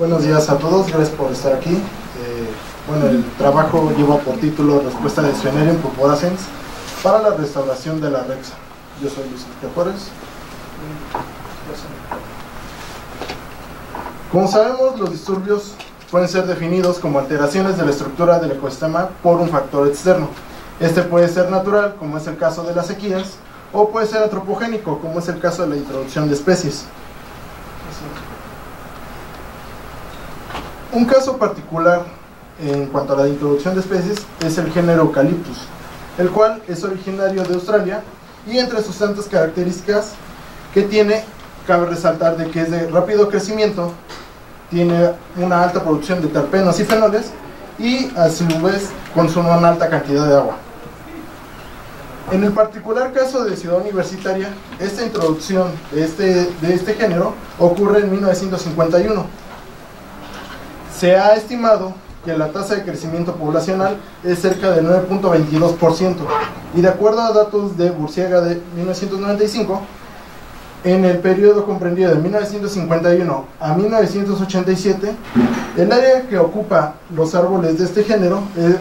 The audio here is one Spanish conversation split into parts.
Buenos días a todos, gracias por estar aquí. Eh, bueno, el trabajo lleva por título Respuesta de Scenarium Purpurascens para la restauración de la Rexa. Yo soy Luis Juárez. Como sabemos, los disturbios pueden ser definidos como alteraciones de la estructura del ecosistema por un factor externo. Este puede ser natural, como es el caso de las sequías, o puede ser antropogénico, como es el caso de la introducción de especies. Un caso particular en cuanto a la introducción de especies es el género Eucalyptus, el cual es originario de Australia y entre sus tantas características que tiene, cabe resaltar de que es de rápido crecimiento, tiene una alta producción de terpenos y fenoles y a su vez consume una alta cantidad de agua. En el particular caso de Ciudad Universitaria, esta introducción de este, de este género ocurre en 1951. Se ha estimado que la tasa de crecimiento poblacional es cerca del 9.22% y de acuerdo a datos de Burciaga de 1995, en el periodo comprendido de 1951 a 1987, el área que ocupa los árboles de este género eh,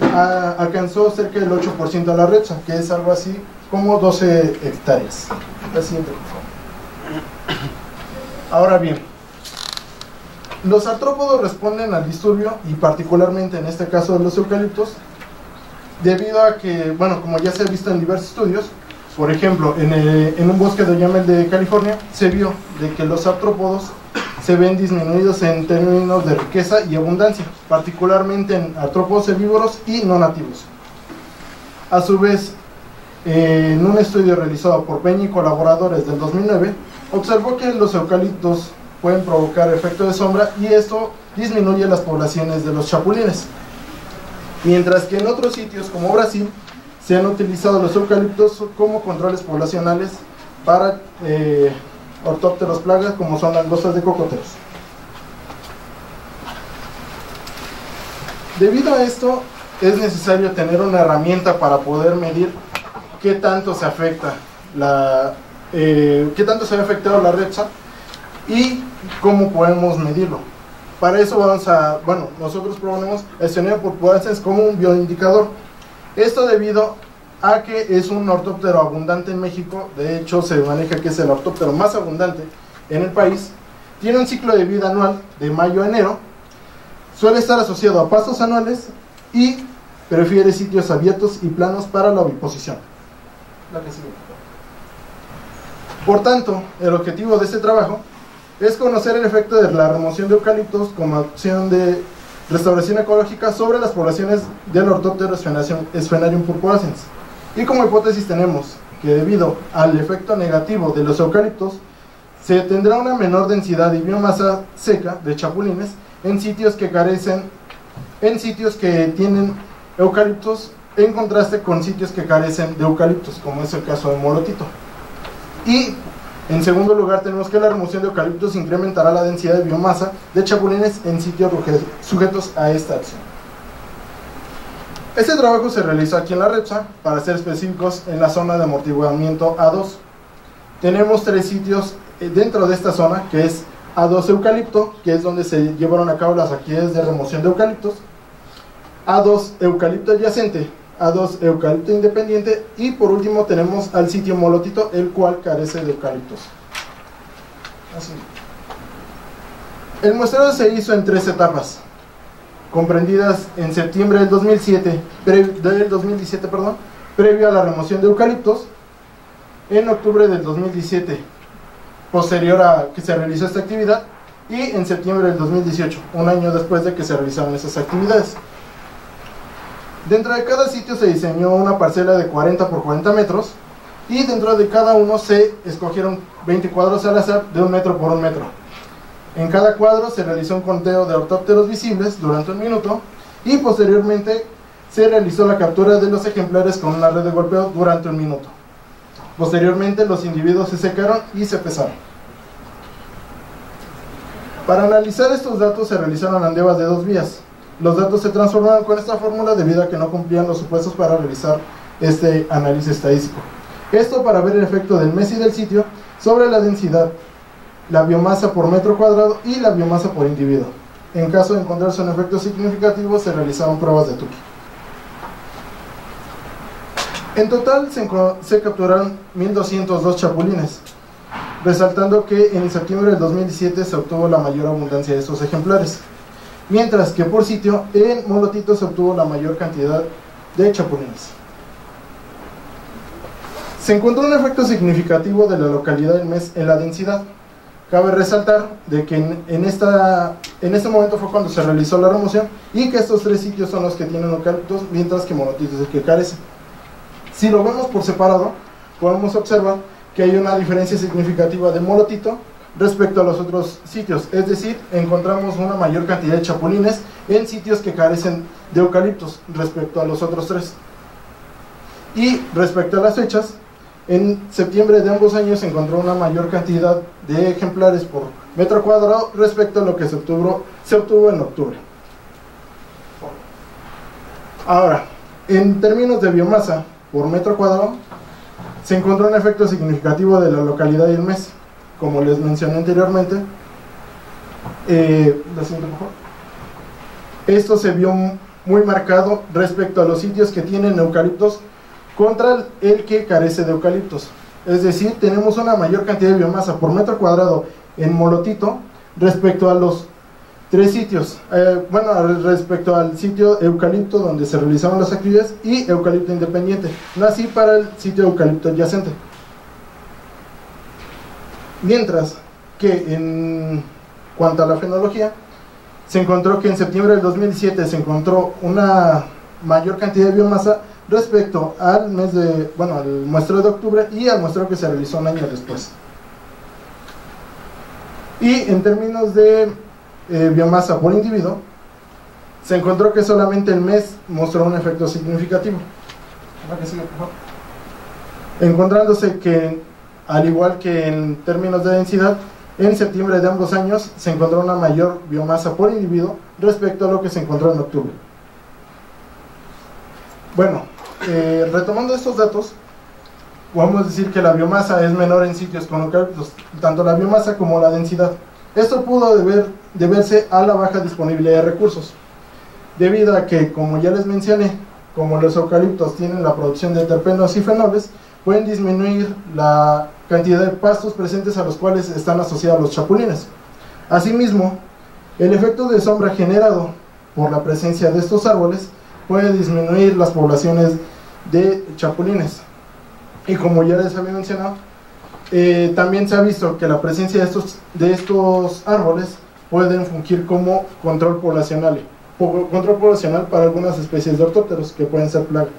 alcanzó cerca del 8% de la recha, que es algo así como 12 hectáreas. Ahora bien, los artrópodos responden al disturbio y particularmente en este caso de los eucaliptos, debido a que, bueno, como ya se ha visto en diversos estudios, por ejemplo, en, un bosque de Yamel de California se vio de que los artrópodos se ven disminuidos en términos de riqueza y abundancia, particularmente en artrópodos herbívoros y no nativos. A su vez, en un estudio realizado por Peña y colaboradores del 2009, observó que los eucaliptos pueden provocar efecto de sombra y esto disminuye las poblaciones de los chapulines. Mientras que en otros sitios como Brasil se han utilizado los eucaliptos como controles poblacionales para eh, ortópteros plagas como son langostas de cocoteros. Debido a esto, es necesario tener una herramienta para poder medir qué tanto se afecta la, eh, qué tanto se ha afectado la recha y cómo podemos medirlo. Para eso vamos a, bueno, nosotros proponemos el sonido por como un bioindicador. Esto debido a que es un ortóptero abundante en México, de hecho se maneja que es el ortóptero más abundante en el país, tiene un ciclo de vida anual de mayo a enero, suele estar asociado a pastos anuales y prefiere sitios abiertos y planos para la oviposición. Por tanto, el objetivo de este trabajo es conocer el efecto de la remoción de eucaliptos como opción de restauración ecológica sobre las poblaciones del ortóptero Sphenarium purpurascens. Y como hipótesis tenemos que debido al efecto negativo de los eucaliptos, se tendrá una menor densidad y biomasa seca de chapulines en sitios que carecen, en sitios que tienen eucaliptos, en contraste con sitios que carecen de eucaliptos, como es el caso de Molotito. Y en segundo lugar, tenemos que la remoción de eucaliptos incrementará la densidad de biomasa de chapulines en sitios sujetos a esta acción. Este trabajo se realizó aquí en la Recha, para ser específicos, en la zona de amortiguamiento A2. Tenemos tres sitios eh, dentro de esta zona, que es A2 eucalipto, que es donde se llevaron a cabo las actividades de remoción de eucaliptos. A2 eucalipto adyacente, a2 eucalipto independiente. Y por último tenemos al sitio molotito el cual carece de eucaliptos. Así. el muestreo se hizo en tres etapas comprendidas en septiembre del 2007 del 2017 perdón previo a la remoción de eucaliptos en octubre del 2017 posterior a que se realizó esta actividad y en septiembre del 2018 un año después de que se realizaron esas actividades Dentro de cada sitio se diseñó una parcela de 40 por 40 metros y dentro de cada uno se escogieron 20 cuadros al azar de un metro por un metro. En cada cuadro se realizó un conteo de ortópteros visibles durante un minuto y posteriormente se realizó la captura de los ejemplares con una red de golpeo durante un minuto. Posteriormente los individuos se secaron y se pesaron. Para analizar estos datos se realizaron andevas de dos vías, los datos se transformaron con esta fórmula debido a que no cumplían los supuestos para realizar este análisis estadístico. Esto para ver el efecto del mes y del sitio sobre la densidad, la biomasa por metro cuadrado y la biomasa por individuo. en caso de encontrarse un efecto significativo, se realizaban pruebas de Tukey. En total se, se capturaron 1.202 chapulines, resaltando que en septiembre del 2017 se obtuvo la mayor abundancia de estos ejemplares, mientras que por sitio en Molotito se obtuvo la mayor cantidad de chapulines. Se encontró un efecto significativo de la localidad del mes en la densidad. Cabe resaltar de que en, esta, en este momento fue cuando se realizó la remoción y que estos tres sitios son los que tienen eucaliptos, mientras que Molotito es el que carece. Si lo vemos por separado, podemos observar que hay una diferencia significativa de molotito respecto a los otros sitios. Es decir, encontramos una mayor cantidad de chapulines en sitios que carecen de eucaliptos respecto a los otros tres. Y respecto a las fechas, en septiembre de ambos años se encontró una mayor cantidad de ejemplares por metro cuadrado respecto a lo que se obtuvo, se obtuvo en octubre. Ahora, en términos de biomasa por metro cuadrado, se encontró un efecto significativo de la localidad y el mes, como les mencioné anteriormente. Eh, Esto se vio muy marcado respecto a los sitios que tienen eucaliptos contra el que carece de eucaliptos. Es decir, tenemos una mayor cantidad de biomasa por metro cuadrado en molotito respecto a los tres sitios. Eh, bueno, respecto al sitio eucalipto donde se realizaron las actividades y eucalipto independiente. No así para el sitio eucalipto adyacente. Mientras que en cuanto a la fenología, se encontró que en septiembre del 2007 se encontró una mayor cantidad de biomasa respecto al mes de, bueno, al muestreo de octubre y al muestreo que se realizó un año después. Y en términos de eh, biomasa por individuo, se encontró que solamente el mes mostró un efecto significativo. Encontrándose que, al igual que en términos de densidad, en septiembre de ambos años se encontró una mayor biomasa por individuo respecto a lo que se encontró en octubre. Bueno, eh, retomando estos datos, podemos decir que la biomasa es menor en sitios con eucaliptos, tanto la biomasa como la densidad. Esto pudo deber, deberse a la baja disponibilidad de recursos, debido a que, como ya les mencioné, como los eucaliptos tienen la producción de terpenos y fenoles, pueden disminuir la cantidad de pastos presentes a los cuales están asociados los chapulines. Asimismo, el efecto de sombra generado por la presencia de estos árboles puede disminuir las poblaciones de chapulines. Y como ya les había mencionado, eh, también se ha visto que la presencia de estos, de estos árboles pueden fungir como control poblacional, control poblacional para algunas especies de ortópteros que pueden ser plaga.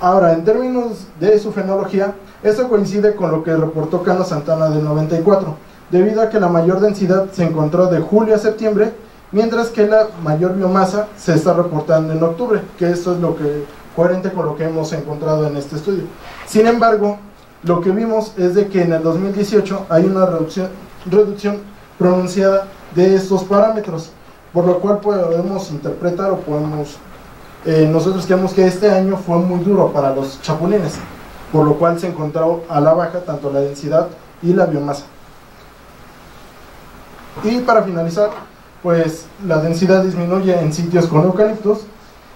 Ahora, en términos de su fenología, esto coincide con lo que reportó Cano Santana del 94, debido a que la mayor densidad se encontró de julio a septiembre, mientras que la mayor biomasa se está reportando en octubre, que esto es lo que coherente con lo que hemos encontrado en este estudio. Sin embargo, lo que vimos es de que en el 2018 hay una reducción, reducción pronunciada de estos parámetros, por lo cual podemos interpretar o podemos, eh, nosotros creemos que este año fue muy duro para los chapulines, por lo cual se encontró a la baja tanto la densidad y la biomasa. Y para finalizar, pues la densidad disminuye en sitios con eucaliptos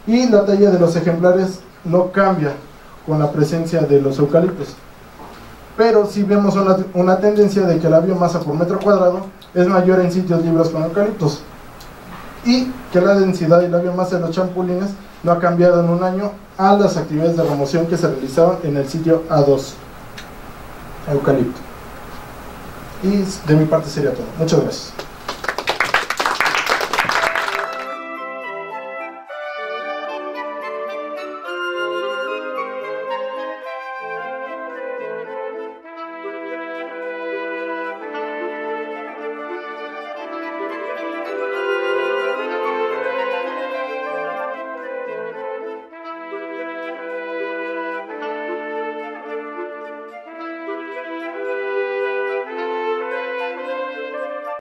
y la talla de los ejemplares no cambia con la presencia de los eucaliptos pero sí vemos una, tendencia de que la biomasa por metro cuadrado es mayor en sitios libres con eucaliptos y que la densidad y la biomasa de los champulines no ha cambiado en un año a las actividades de remoción que se realizaban en el sitio A2 eucalipto. Y de mi parte sería todo. Muchas gracias